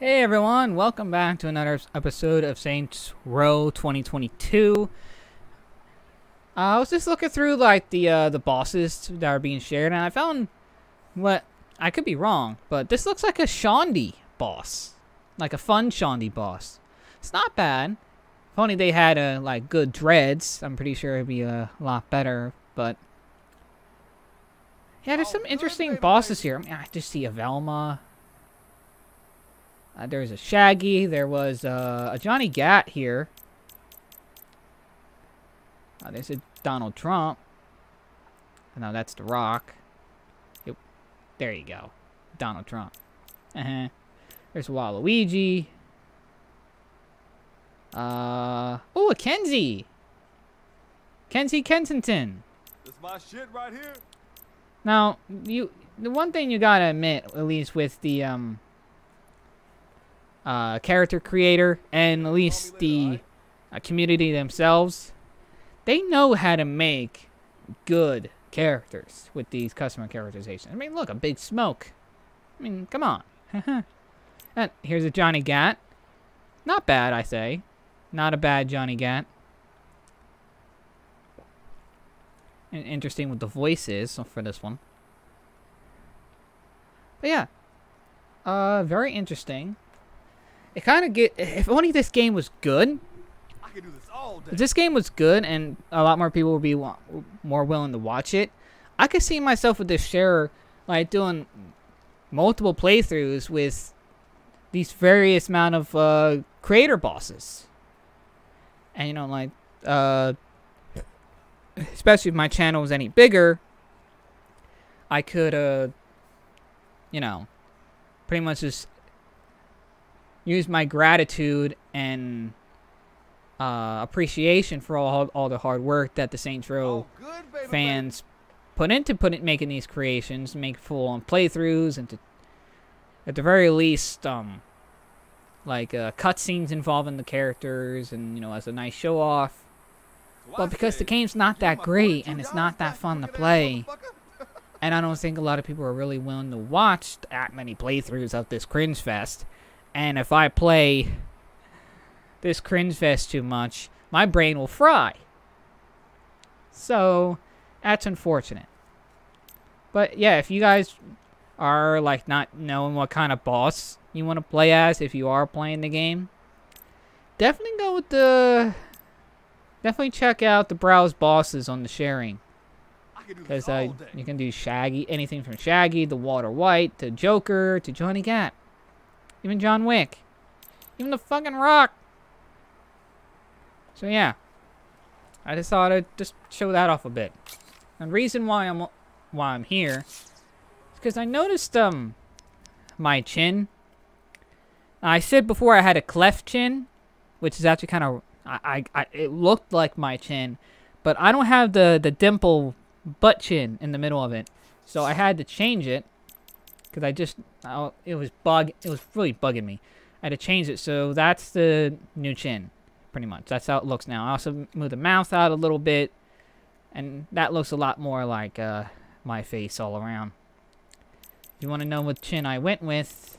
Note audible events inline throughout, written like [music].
Hey everyone, welcome back to another episode of Saints Row 2022. Uh, I was just looking through like the uh, the bosses that are being shared, and I found what I could be wrong, but this looks like a Shaundi boss, like a fun Shaundi boss. It's not bad. If only they had uh, like good dreads, I'm pretty sure it'd be a lot better. But yeah, there's some interesting bosses here. I mean, I just see a Velma. Uh, there's a Shaggy. There was uh, a Johnny Gat here. Uh, there's a Donald Trump. No, that's The Rock. Yep. There you go. Donald Trump. Uh-huh. There's Waluigi. Uh, oh, a Kenzie. Kenzie Kensington. This my shit right here. Now, you the one thing you gotta admit, at least with the um uh, character creator and at least the uh, community themselves, they know how to make good characters with these customer characterizations. I mean, look, a big smoke. I mean, come on. [laughs] and here's a Johnny Gat. Not bad, I say. Not a bad Johnny Gat. And interesting with the voices for this one. But yeah. Uh, very interesting. It kind of get. If only this game was good. I can do this all day. If this game was good and a lot more people would be wa- more willing to watch it, I could see myself with this share like doing multiple playthroughs with these various amount of uh, creator bosses. And you know, like, uh, especially if my channel was any bigger, I could, uh, you know, pretty much just use my gratitude and uh, appreciation for all all the hard work that the Saints Row Oh, good, baby, fans put into put it, making these creations, make full on playthroughs, and to at the very least, um, like uh, cutscenes involving the characters, and you know, as a nice show off. baby. But because the game's not that great and it's not that fun to play, and I don't think a lot of people are really willing to watch that many playthroughs of this cringe fest. And if I play this cringe fest too much, my brain will fry. So that's unfortunate. But yeah, if you guys are like not knowing what kind of boss you want to play as, if you are playing the game, definitely go with the. Definitely check out the browse bosses on the sharing. I can do this Because uh, you can do Shaggy, anything from Shaggy to Walter White to Joker to Johnny Gat, even John Wick, even the fucking Rock. So yeah, I just thought I'd just show that off a bit. And reason why I'm why I'm here is because I noticed um my chin. I said before I had a cleft chin, which is actually kind of I, I, I it looked like my chin, but I don't have the the dimple butt chin in the middle of it. So I had to change it because I just I, it was bug it was really bugging me. I had to change it so that's the new chin, pretty much. That's how it looks now. I also moved the mouth out a little bit, and that looks a lot more like uh, my face all around. If you want to know what chin I went with,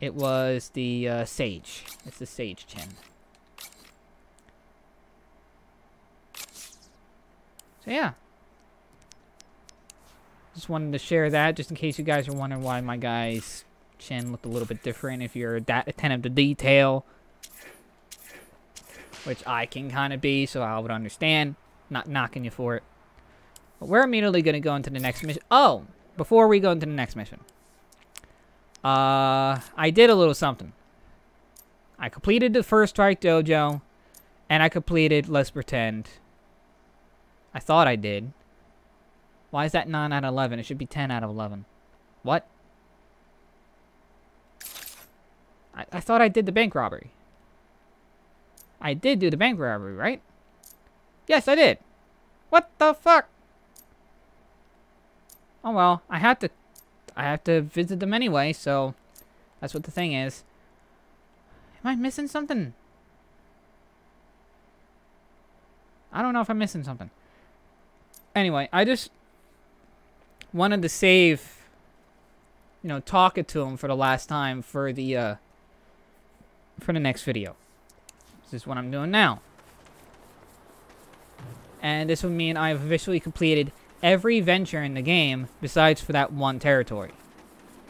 it was the uh, sage. It's the sage chin. So yeah. Just wanted to share that just in case you guys are wondering why my guy's chin looked a little bit different if you're that attentive to detail. Which I can kind of be, so I would understand. Not knocking you for it. But we're immediately going to go into the next mission. Oh! Before we go into the next mission. Uh, I did a little something. I completed the first Strike Dojo. And I completed Let's Pretend. I thought I did. Why is that 9 out of 11? It should be 10 out of 11. What? I, I thought I did the bank robbery. I did do the bank robbery, right? Yes, I did. What the fuck? Oh well, I have to I have to visit them anyway, so that's what the thing is. Am I missing something? I don't know if I'm missing something. Anyway, I just wanted to save you know, talk it to him for the last time for the, uh, for the next video. This is what I'm doing now. And this would mean I've officially completed every venture in the game besides for that one territory.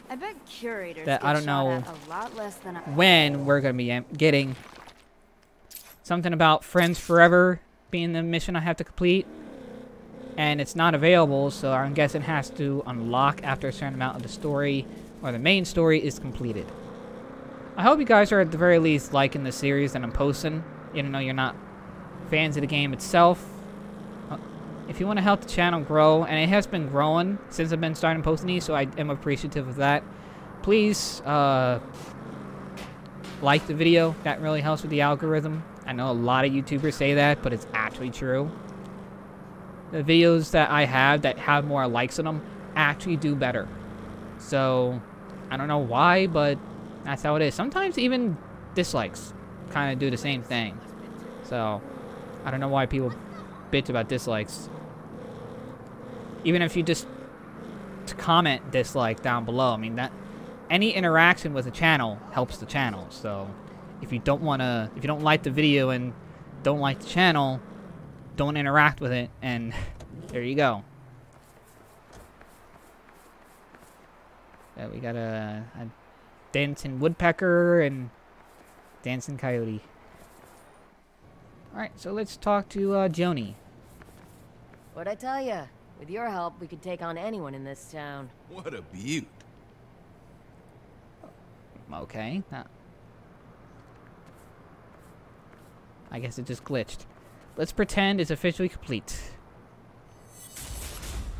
I bet curators That I don't know a lot less than I when we're going to be getting something about Friends Forever being the mission I have to complete. And it's not available, so I'm guessing it has to unlock after a certain amount of the story or the main story is completed. I hope you guys are at the very least liking the series that I'm posting, even though you're not fans of the game itself. Uh, If you want to help the channel grow, and it has been growing since I've been starting posting these, so I am appreciative of that. Please, uh, like the video. That really helps with the algorithm. I know a lot of YouTubers say that, but it's actually true. The videos that I have that have more likes on them actually do better. So, I don't know why, but that's how it is. Sometimes even dislikes kind of do the same thing. So, I don't know why people bitch about dislikes. Even if you just comment dislike down below, I mean that any interaction with the channel helps the channel. So, if you don't want to, if you don't like the video and don't like the channel, don't interact with it, and [laughs] there you go. Yeah, we got a, a dancing woodpecker and dancing coyote. Alright, so let's talk to uh, Joni. What'd I tell ya? With your help, we could take on anyone in this town. What a beaut. Okay. Now, I guess it just glitched. Let's pretend it's officially complete.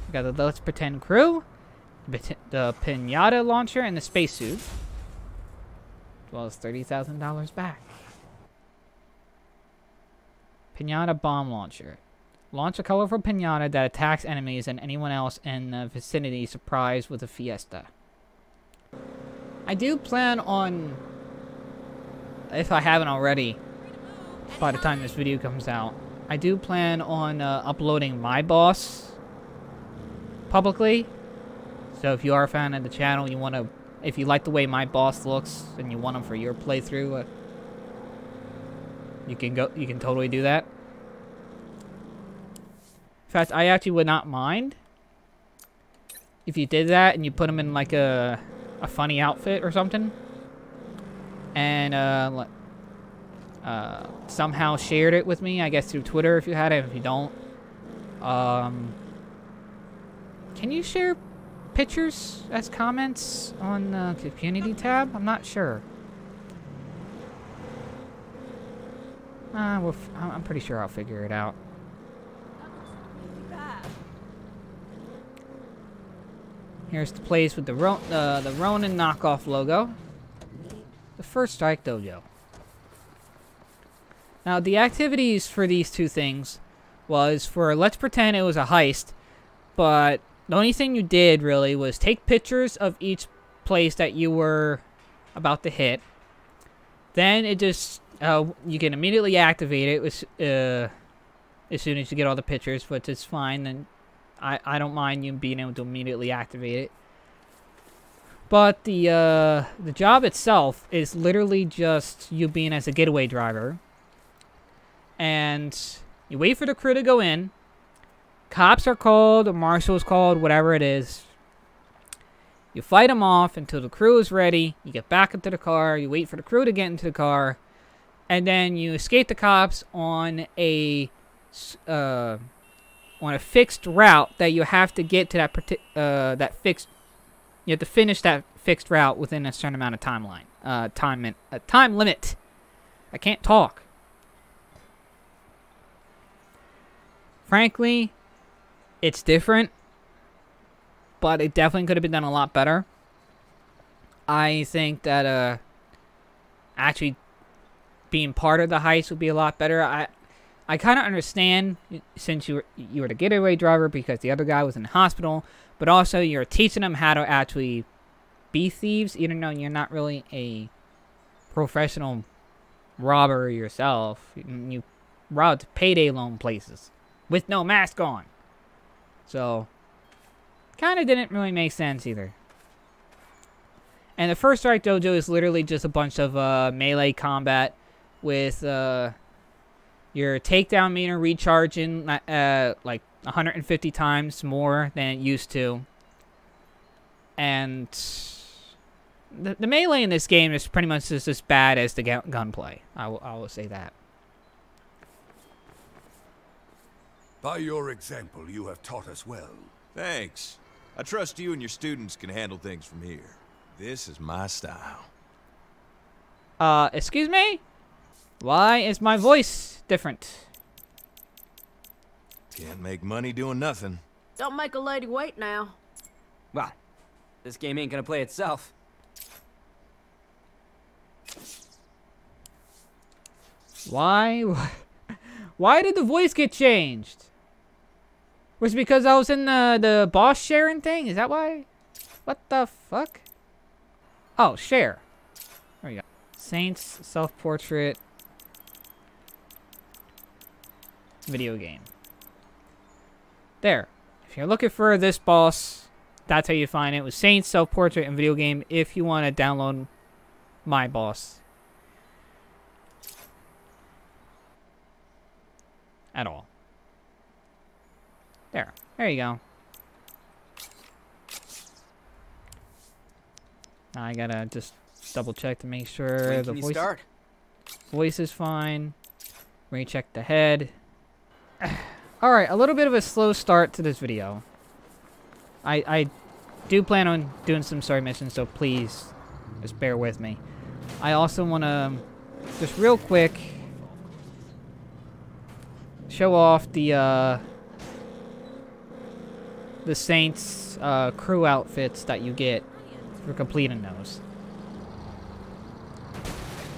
We got the Let's Pretend crew, the the pinata launcher, and the spacesuit. As well as $30,000 back. Pinata bomb launcher. Launch a colorful pinata that attacks enemies and anyone else in the vicinity surprised with a fiesta. I do plan on, if I haven't already, by the time this video comes out, I do plan on uh, uploading my boss publicly. So if you are a fan of the channel, you want to, if you like the way my boss looks and you want him for your playthrough, uh, you can go, you can totally do that. In fact, I actually would not mind if you did that and you put him in like a a funny outfit or something, and uh, uh, somehow shared it with me. I guess through Twitter if you had it. If you don't, um, can you share pictures as comments on the community tab? I'm not sure. Uh, we'll I'm pretty sure I'll figure it out. Here's the place with the Ro uh, the Ronin knockoff logo. The First Strike Dojo. Now, the activities for these two things was for let's pretend it was a heist, but the only thing you did really was take pictures of each place that you were about to hit. Then it just uh, you can immediately activate it with, uh, as soon as you get all the pictures, which is fine. Then I, I don't mind you being able to immediately activate it. But the uh, the job itself is literally just you being as a getaway driver. And you wait for the crew to go in. Cops are called, or marshal's called, whatever it is. You fight them off until the crew is ready. You get back into the car. You wait for the crew to get into the car. And then you escape the cops on a uh, on a fixed route that you have to get to that uh, that fixed. You have to finish that fixed route within a certain amount of timeline. Uh, time min- a time limit. I can't talk. Frankly, it's different, but it definitely could have been done a lot better. I think that uh, actually being part of the heist would be a lot better. I I kind of understand since you were you were the getaway driver because the other guy was in the hospital, but also you're teaching them how to actually be thieves, even though you're not really a professional robber yourself. You, robbed payday loan places with no mask on, so kind of didn't really make sense either. And the first strike dojo is literally just a bunch of uh, melee combat with uh, your takedown meter recharging uh, like 150 times more than it used to. And the, the melee in this game is pretty much just as bad as the gu- gunplay. I will, I will say that. By your example, you have taught us well. Thanks. I trust you and your students can handle things from here. This is my style. Uh, excuse me? Why is my voice different? Can't make money doing nothing. Don't make a lady wait now. Well, this game ain't gonna play itself. Why? [laughs] Why did the voice get changed? Was because I was in the, the boss sharing thing? Is that why? What the fuck? Oh, share. There we go. Saints, self-portrait, video game. There. If you're looking for this boss, that's how you find it. With Saints, self-portrait, and video game if you want to download my boss. At all. There. There you go. Now I gotta just double check to make sure the voice, start? voice is fine. Recheck the head. [sighs] Alright, a little bit of a slow start to this video. I, I do plan on doing some story missions, so please just bear with me. I also want to just real quick show off the uh, the Saints uh, crew outfits that you get for completing those.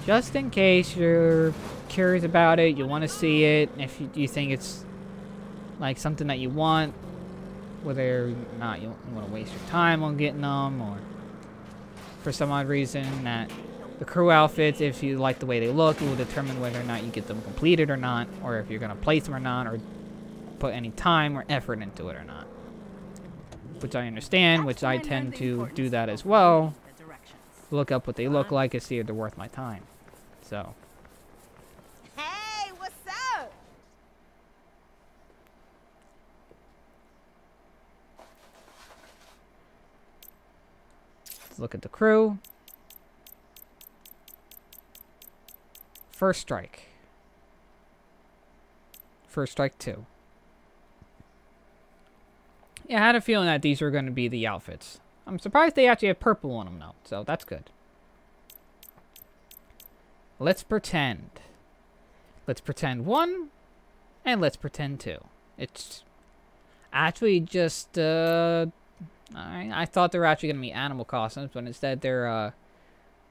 Just in case you're curious about it, you want to see it, if you, you think it's like something that you want, whether or not you, want to waste your time on getting them, or for some odd reason that the crew outfits, if you like the way they look, it will determine whether or not you get them completed or not, or if you're going to place them or not, or put any time or effort into it or not. Which I understand, which I tend to do that as well. Look up what they look like and see if they're worth my time. So, Hey, what's up? let's look at the crew. First strike. First strike two. Yeah, I had a feeling that these were going to be the outfits. I'm surprised they actually have purple on them though, so that's good. Let's pretend. Let's pretend one, and let's pretend two. It's actually just, uh, I, I thought they were actually going to be animal costumes, but instead they're, uh,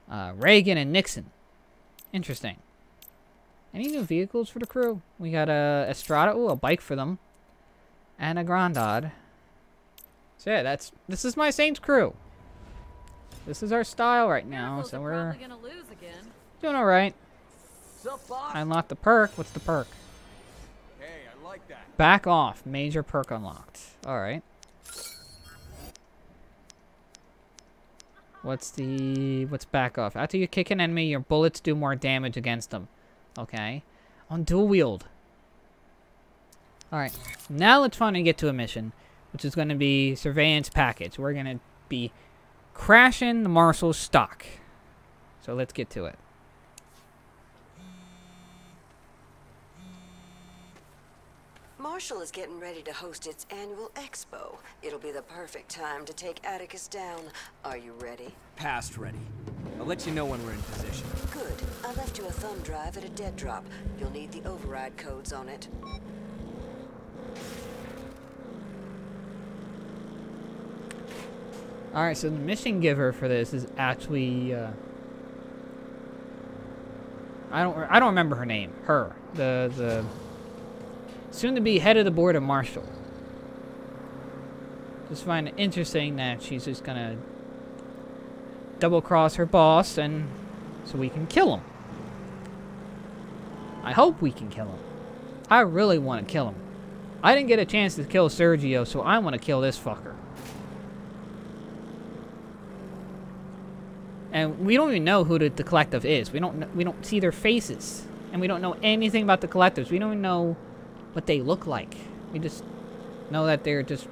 uh, Reagan and Nixon. Interesting. Any new vehicles for the crew? We got a Estrada, ooh, a bike for them, and a Grandad. So yeah, that's this is my Saints crew. This is our style right now, so we're gonna lose again. doing all right. Sup. I unlocked the perk. What's the perk? Hey, I like that. Back off. Major perk unlocked. All right. What's the what's back off? After you kick an enemy, your bullets do more damage against them. Okay. On dual wield. All right. Now let's finally get to a mission, which is going to be surveillance package. We're going to be crashing the Marshall stock. So let's get to it. Marshall is getting ready to host its annual expo. It'll be the perfect time to take Atticus down. Are you ready? Past ready. I'll let you know when we're in position. Good. I left you a thumb drive at a dead drop. You'll need the override codes on it. Alright, so the mission giver for this is actually uh, I don't I don't remember her name. Her. The the soon to be head of the board of Marshall. Just find it interesting that she's just gonna double cross her boss and so we can kill him. I hope we can kill him. I really want to kill him. I didn't get a chance to kill Sergio, so I want to kill this fucker. And we don't even know who the, the collective is. We don't we don't see their faces, and we don't know anything about the collectives. We don't know what they look like. We just know that they're just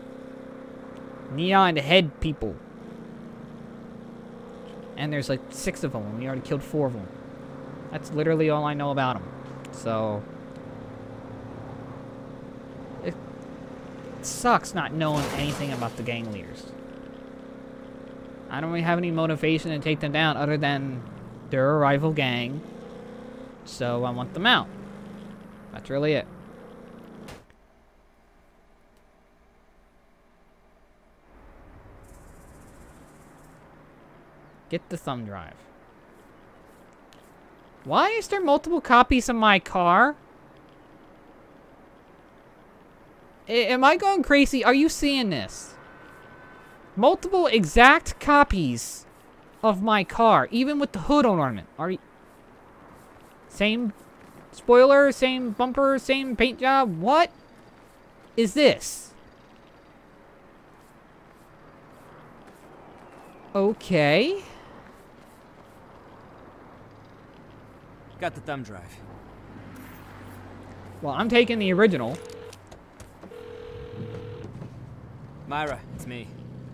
neon head people. And there's like six of them, and we already killed four of them. That's literally all I know about them. So it sucks not knowing anything about the gang leaders. I don't really have any motivation to take them down other than they're a rival gang. So I want them out. That's really it. Get the thumb drive. Why is there multiple copies of my car? A- am I going crazy? Are you seeing this? Multiple exact copies of my car, even with the hood ornament. Are you... Same spoiler, same bumper, same paint job. What is this? Okay. Got the thumb drive. Well, I'm taking the original. Myra, it's me.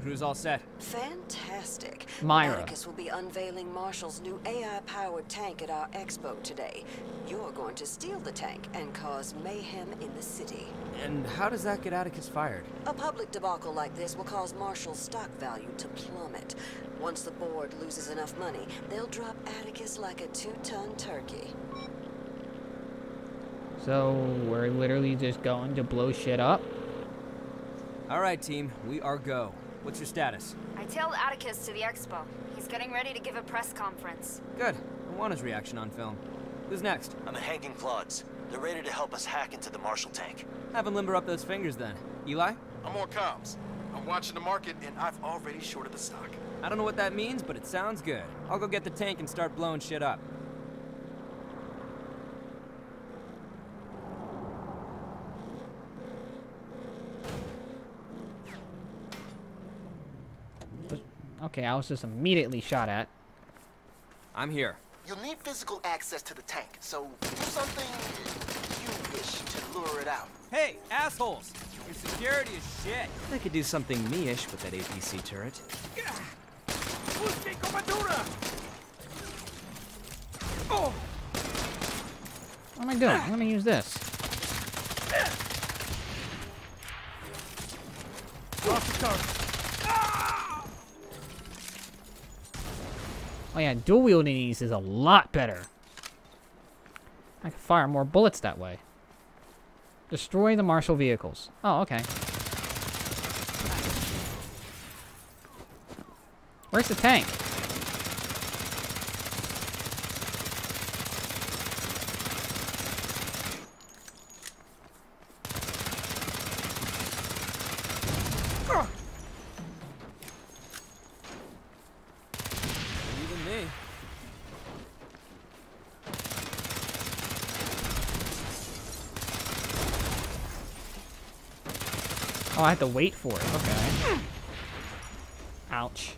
Crew's all set. Fantastic. Myra. Atticus will be unveiling Marshall's new AI-powered tank at our expo today. You're going to steal the tank and cause mayhem in the city. And how does that get Atticus fired? A public debacle like this will cause Marshall's stock value to plummet. Once the board loses enough money, they'll drop Atticus like a two-ton turkey. So we're literally just going to blow shit up. All right, team, we are go. What's your status? I tailed Atticus to the expo. He's getting ready to give a press conference. Good. I want his reaction on film. Who's next? I'm at Hanging Clods. They're ready to help us hack into the Marshall tank. Have him limber up those fingers then. Eli? I'm on comms. I'm watching the market, and I've already shorted the stock. I don't know what that means, but it sounds good. I'll go get the tank and start blowing shit up. Okay, I was just immediately shot at. I'm here. You'll need physical access to the tank, so do something you wish to lure it out. Hey, assholes! Your security is shit. I could do something me-ish with that APC turret. What am I doing? I'm gonna use this. Oh yeah, dual wielding these is a lot better. I can fire more bullets that way. Destroy the Marshall vehicles. Oh, okay. Where's the tank? Even me. Oh, I have to wait for it. Okay. Ouch.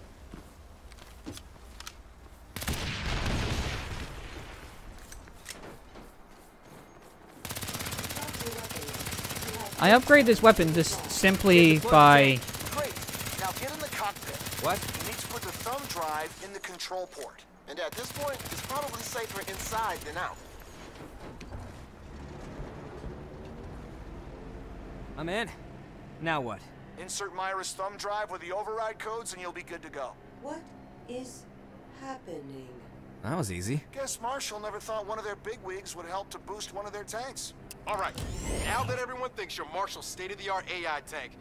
I upgrade this weapon just simply by... Great. Now get in the cockpit. What? You need to put the thumb drive in the control port. And at this point, it's probably safer inside than out. I'm in. Now what? Insert Myra's thumb drive with the override codes, and you'll be good to go. What is happening? That was easy. Guess Marshall never thought one of their bigwigs would help to boost one of their tanks. All right, now that everyone thinks you're Marshall's state-of-the-art AI tank,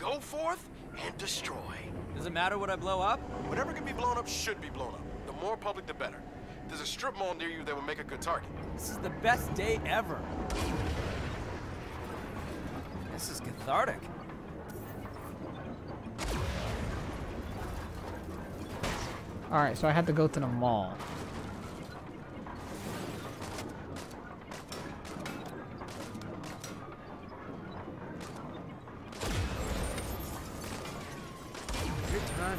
go forth and destroy. Does it matter what I blow up? Whatever can be blown up should be blown up. The more public, the better. There's a strip mall near you that would make a good target. This is the best day ever. This is cathartic. Alright, so I had to go to the mall. Good time.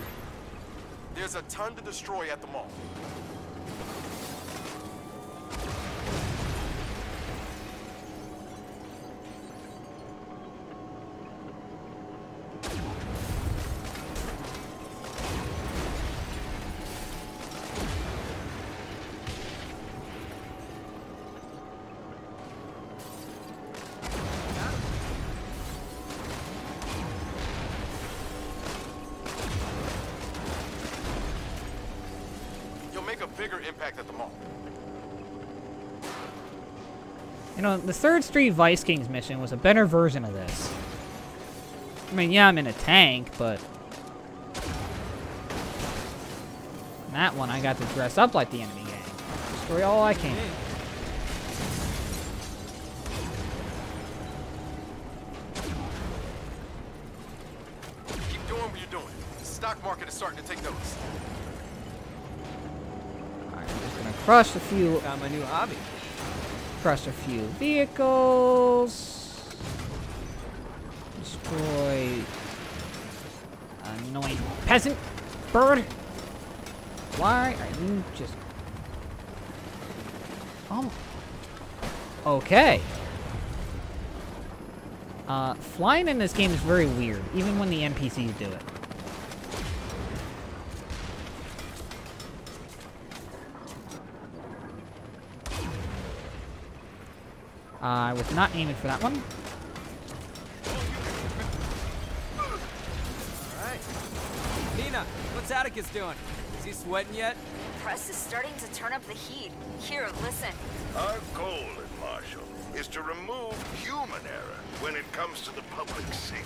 There's a ton to destroy at the mall. Know, the Third Street Vice Kings mission was a better version of this. I mean, yeah, I'm in a tank, but... In that one, I got to dress up like the enemy gang. Destroy all I can. Keep doing what you're doing. The stock market is starting to take notice. Alright, I'm just gonna crush a few... Found my new hobby. Crush a few vehicles. Destroy... Annoying peasant bird. Why are you just... Oh. Okay. Uh, flying in this game is very weird, even when the NPCs do it. I was not aiming for that one. Alright. Neenah, what's Atticus doing? Is he sweating yet? Press is starting to turn up the heat. Here, listen. Our goal at Marshall is to remove human error when it comes to the public's safety.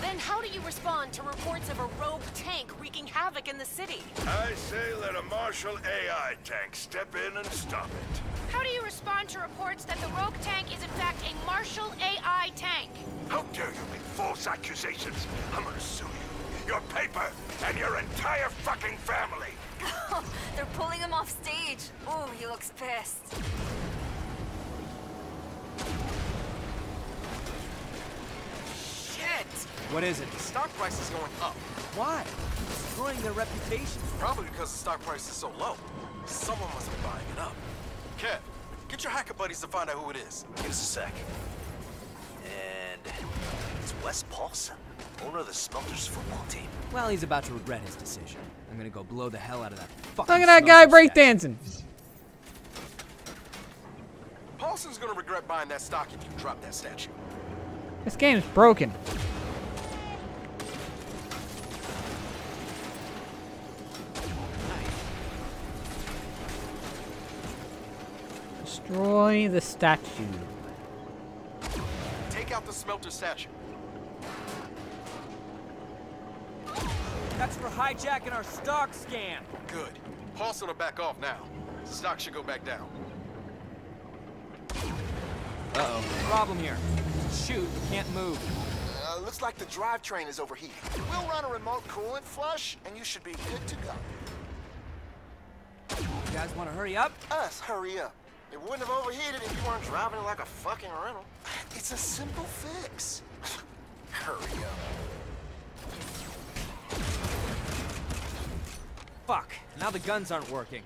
Then how do you respond to reports of a rogue tank wreaking havoc in the city? I say let a Marshall AI tank step in and stop it. How do you respond to reports that the rogue tank is in fact a Marshall AI tank? How dare you make false accusations? I'm gonna sue you, your paper, and your entire fucking family. [laughs] They're pulling him off stage. Oh, he looks pissed. Shit! What is it? The stock price is going up. Why? Destroying their reputation. Probably because the stock price is so low. Someone must be buying it up. Kev, get your hacker buddies to find out who it is. Give us a sec. And it's Wes Paulson, owner of the Smelters football team. Well, he's about to regret his decision. I'm gonna go blow the hell out of that fucking Look at that guy smelter breakdancing. Paulson's gonna regret buying that stock if you drop that statue. This game is broken. Destroy the statue. Take out the smelter statue. That's for hijacking our stock scan. Good. Paulson will back off now. Stock should go back down. Uh-oh. Problem here. Shoot, can't move. Uh, looks like the drivetrain is overheating. We'll run a remote coolant flush, and you should be good to go. You guys want to hurry up? Us, hurry up. It wouldn't have overheated if you weren't driving it like a fucking rental. [sighs] It's a simple fix. [sighs] hurry up. Fuck. Now the guns aren't working.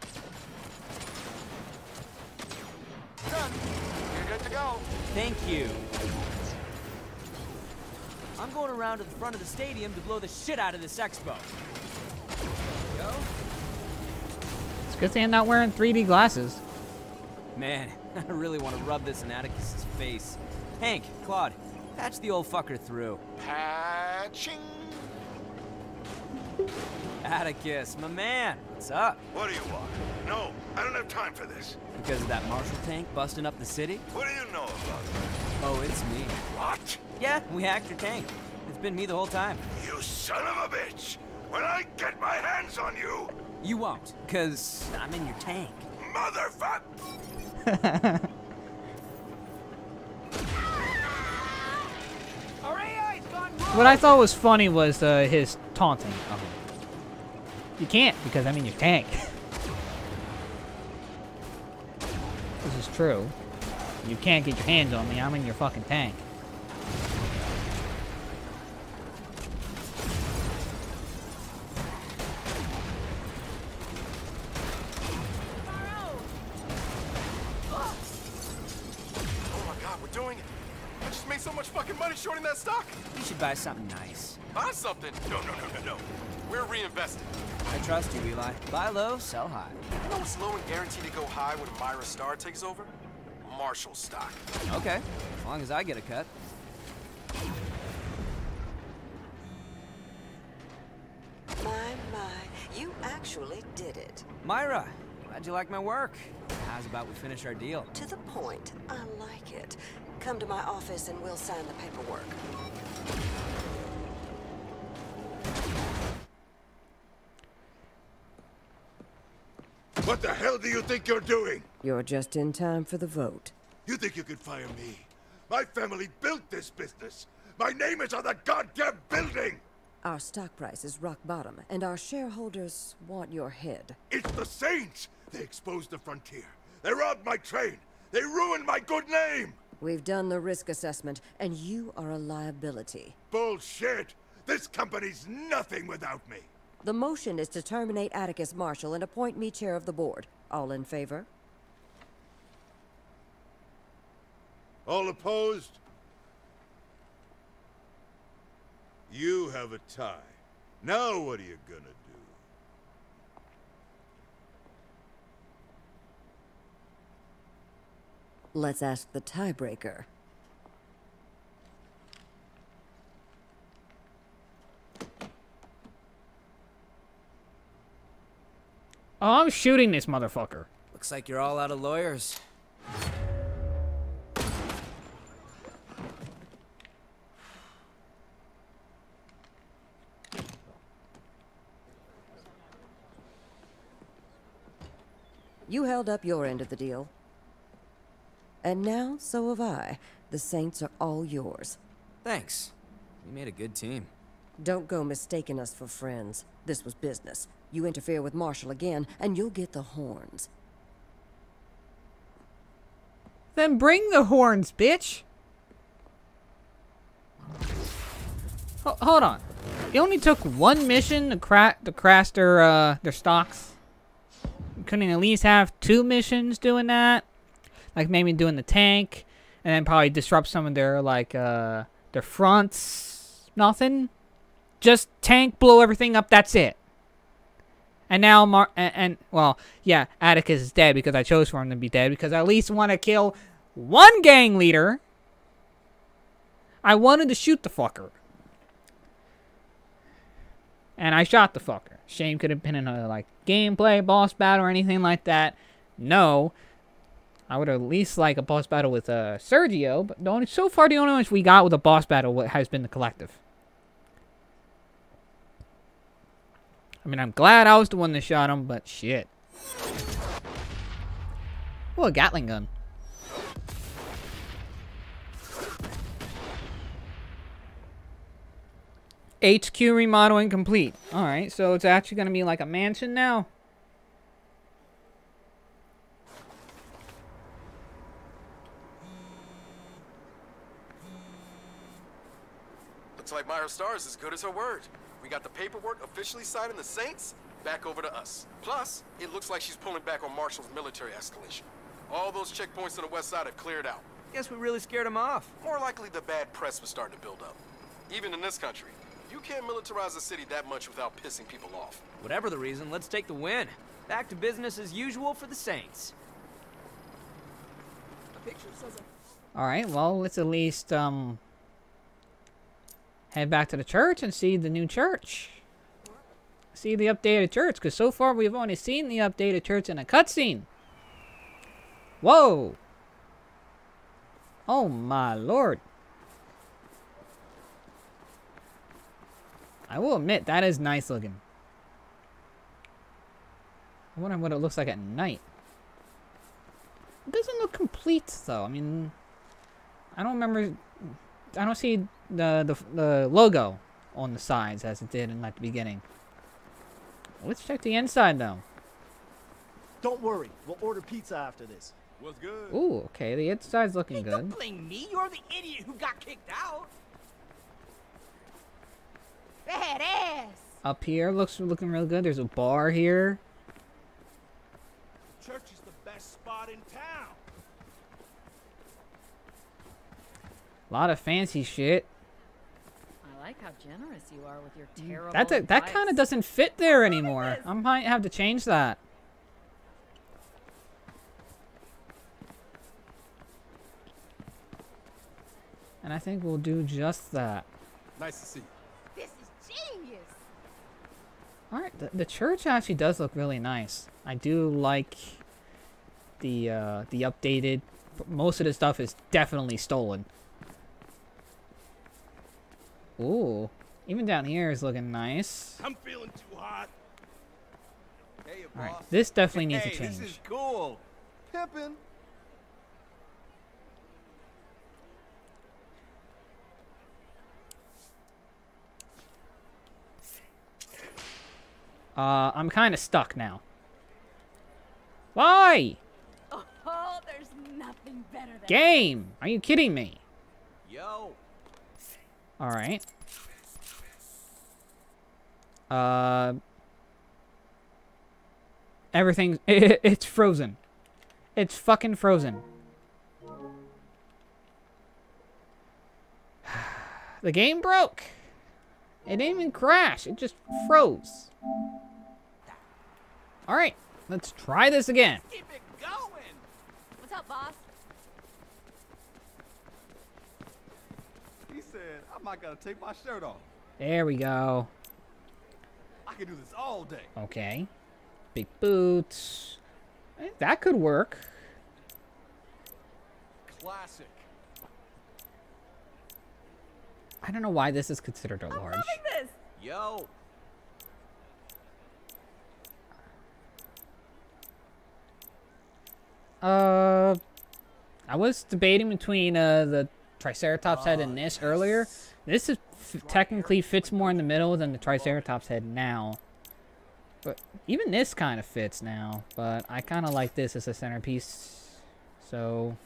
Done. You're good to go. Thank you. I'm going around to the front of the stadium to blow the shit out of this expo. Go. It's a good thing I'm not wearing 3D glasses. Man, [laughs] I really want to rub this in Atticus's face. Hank, Claude, patch the old fucker through. Patching. Atticus, my man, what's up? What do you want? No, I don't have time for this. Because of that Marshall tank busting up the city? What do you know about it? Oh, it's me. What? Yeah, we hacked your tank. It's been me the whole time. You son of a bitch! When I get my hands on you, You won't, because I'm in your tank. motherfucker! What I thought was funny was uh, his taunting him. You can't because I'm in your tank. [laughs] this is true. You can't get your hands on me. I'm in your fucking tank. Something. No, no, no, no, no. We're reinvesting. I trust you, Eli. Buy low, sell high. You know what's low and guaranteed to go high when Myra Star takes over? Marshall stock. Okay, as long as I get a cut. My, my, you actually did it. Myra, glad you like my work. How's about we finish our deal? To the point. I like it. Come to my office and we'll sign the paperwork. What the hell do you think you're doing? You're just in time for the vote. You think you could fire me? My family built this business. My name is on the goddamn building! Our stock price is rock bottom, and our shareholders want your head. It's the Saints! They exposed the frontier. They robbed my train. They ruined my good name! We've done the risk assessment, and you are a liability. Bullshit! This company's nothing without me! The motion is to terminate Atticus Marshall and appoint me chair of the board. All in favor? All opposed? You have a tie. Now what are you gonna do? Let's ask the tiebreaker. Oh, I'm shooting this motherfucker. Looks like you're all out of lawyers. You held up your end of the deal. And now, so have I. The Saints are all yours. Thanks. We made a good team. Don't go mistaking us for friends. This was business. You interfere with Marshall again, and you'll get the horns. Then bring the horns, bitch. Ho hold on. It only took one mission to crack to crash their uh, their stocks. Couldn't at least have two missions doing that, like maybe doing the tank, and then probably disrupt some of their like uh, their fronts. Nothing. Just tank, blow everything up. That's it. And now, Mar and, and, well, yeah, Atticus is dead because I chose for him to be dead because I at least want to kill one gang leader. I wanted to shoot the fucker. And I shot the fucker. Shame could have been in a, like, gameplay, boss battle, or anything like that. No. I would at least like a boss battle with uh, Sergio, but the only, so far the only ones we got with a boss battle has been the collective. I mean, I'm glad I was the one that shot him, but shit. Oh, a Gatling gun. HQ remodeling complete. Alright, so it's actually going to be like a mansion now? Looks like Myra Star is as good as her word. We got the paperwork officially signing the Saints back over to us. Plus, it looks like she's pulling back on Marshall's military escalation. All those checkpoints on the west side have cleared out. Guess we really scared him off. More likely the bad press was starting to build up. Even in this country, you can't militarize a city that much without pissing people off. Whatever the reason, let's take the win. Back to business as usual for the Saints. Alright, well, let's at least, um... Head back to the church and see the new church. See the updated church, because so far we've only seen the updated church in a cutscene. Whoa! Oh my lord. I will admit, that is nice looking. I wonder what it looks like at night. It doesn't look complete, though. I mean, I don't remember... I don't see the, the, the logo on the sides as it did in like, the beginning. Let's check the inside, though. Don't worry. We'll order pizza after this. What's good? Ooh, okay. The inside's looking good. Don't blame me. You're the idiot who got kicked out. Badass. Up here looks looking real good. There's a bar here. Church is the best spot in town. A lot of fancy shit. I like how generous you are with your terrible That that kind of doesn't fit there anymore. I might have to change that. And I think we'll do just that. Nice to see you. This is genius. All right, the, the church actually does look really nice. I do like the uh, the updated. Most of the stuff is definitely stolen. Ooh, even down here is looking nice. I'm feeling too hot. Hey, All right, this definitely needs hey, to change. This is cool. Pimpin'. Uh, I'm kind of stuck now. Why? Oh, there's nothing better than Game! Are you kidding me? Yo. All right. Uh, everything [laughs] it's frozen. It's fucking frozen. [sighs] the game broke. It didn't even crash. It just froze. All right, let's try this again. Keep it going. What's up, boss? He said, I might gotta take my shirt off. There we go. I can do this all day. Okay. Big boots. Eh, That could work. Classic. I don't know why this is considered a large. this. Yo. Uh, I was debating between uh the Triceratops head in this earlier. This is f technically fits more in the middle than the Triceratops head now. But even this kind of fits now. But I kind of like this as a centerpiece. So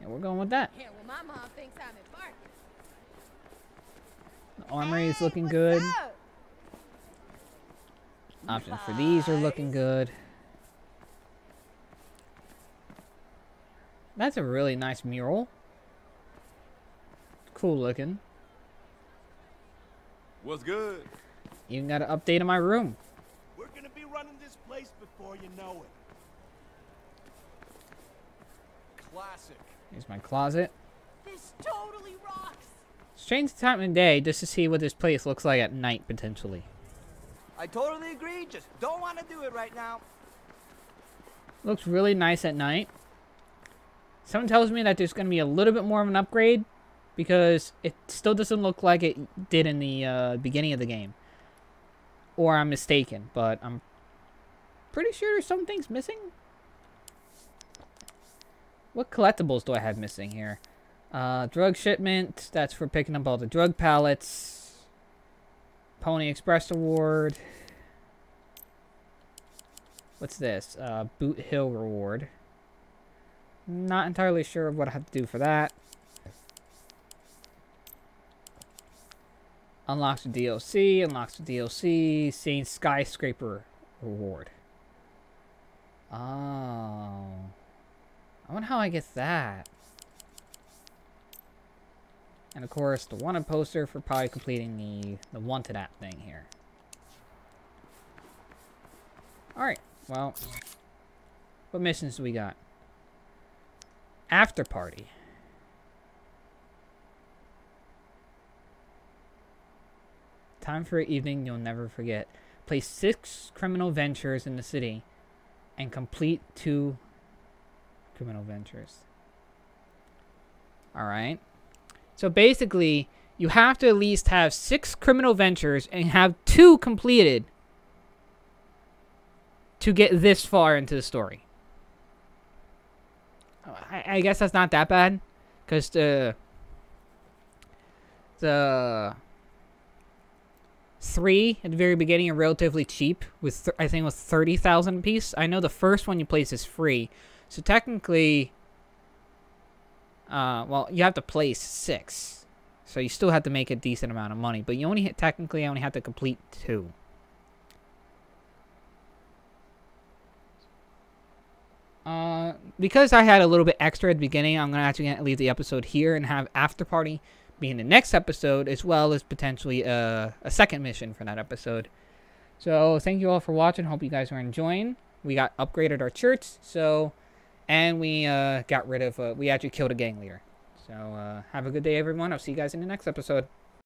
yeah, we're going with that. Yeah, well, my mom thinks I'm. The armory is looking good. Options for these are looking good. That's a really nice mural. Cool looking. What's good? Even got an update on my room. We're gonna be running this place before you know it. Classic. Here's my closet. This totally rocks. Let's change the time of day just to see what this place looks like at night, potentially. I totally agree. Just don't want to do it right now. Looks really nice at night. Someone tells me that there's going to be a little bit more of an upgrade because it still doesn't look like it did in the uh, beginning of the game. Or I'm mistaken, but I'm pretty sure there's some things missing. What collectibles do I have missing here? Uh, drug shipment, that's for picking up all the drug pallets. Pony Express Award. What's this? Uh, Boot Hill Reward. Not entirely sure of what I have to do for that. Unlocks the DLC, unlocks the DLC, seeing Skyscraper Reward. Oh. I wonder how I get that. And of course, the wanted poster for probably completing the, the wanted app thing here. Alright, well. What missions do we got? After party. Time for an evening you'll never forget. Play six criminal ventures in the city and complete two criminal ventures. Alright. So basically, you have to at least have six criminal ventures and have two completed to get this far into the story. I, I guess that's not that bad, because the the three at the very beginning are relatively cheap. With th I think it was thirty thousand piece. I know the first one you place is free, so technically, uh, well, you have to place six, so you still have to make a decent amount of money. But you only technically only have to complete two. Uh, because I had a little bit extra at the beginning, I'm gonna actually leave the episode here and have after party be in the next episode, as well as potentially a, a second mission for that episode. So thank you all for watching. Hope you guys are enjoying. We got upgraded our church, so and we uh, got rid of uh, we actually killed a gang leader. So uh, have a good day, everyone. I'll see you guys in the next episode.